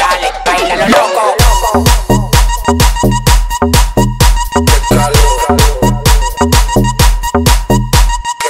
Dale, baila lo loco. Qué